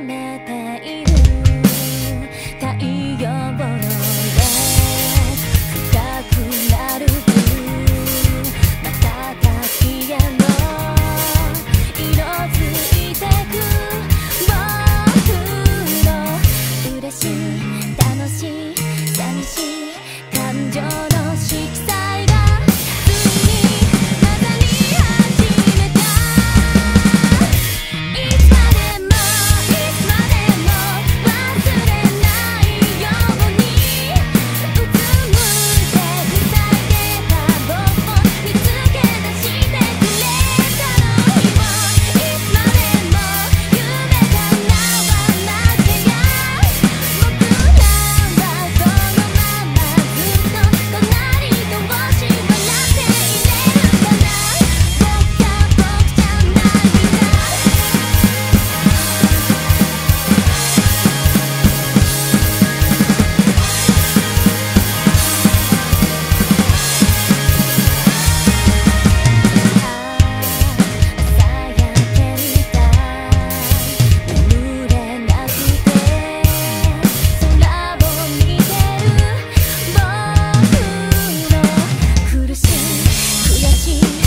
めてい she